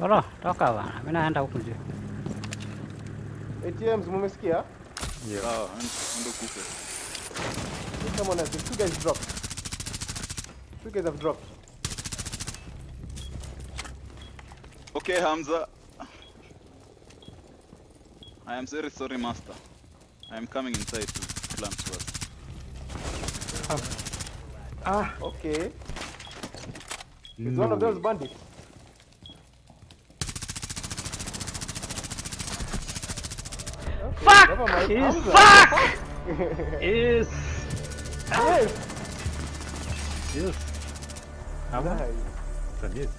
Kolo, toka bana. Mimi naenda huku juu. ATMs mumesikia? Yeah. Sawa, ndo kupe. Someone has two guys dropped. Two guys have dropped. Okay, Hamza. I am very sorry, master. I am coming inside to plant first. Ah, okay. It's one of those bandits. Fuck! Is fuck! Is Is Is Calma. Sabia?